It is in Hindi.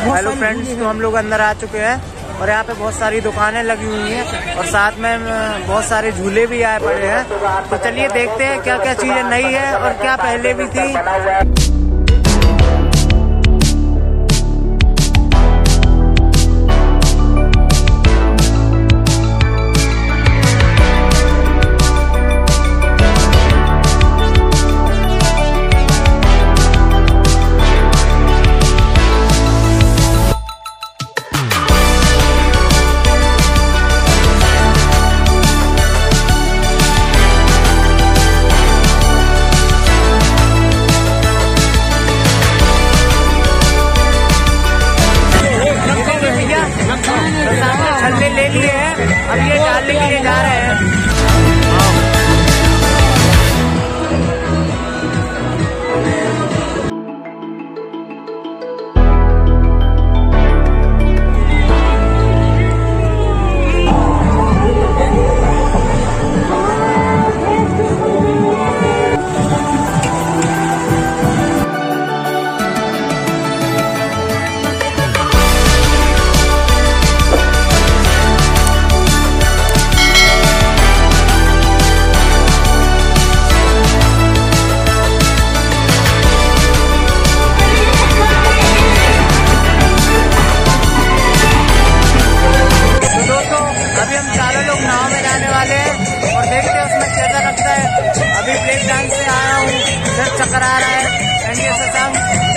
फाइनली तो हम लोग अंदर आ चुके हैं और यहाँ पे बहुत सारी दुकानें लगी हुई हैं और साथ में बहुत सारे झूले भी आए पड़े हैं। तो चलिए देखते हैं क्या क्या चीज़ें नई है और क्या पहले भी थी। भैया तो वाले हैं और देखते हैं उसमें कैसा लगता है। अभी ब्रेक डांस से आया हूँ। इधर चक्कर आ रहा है। एनडीए से एस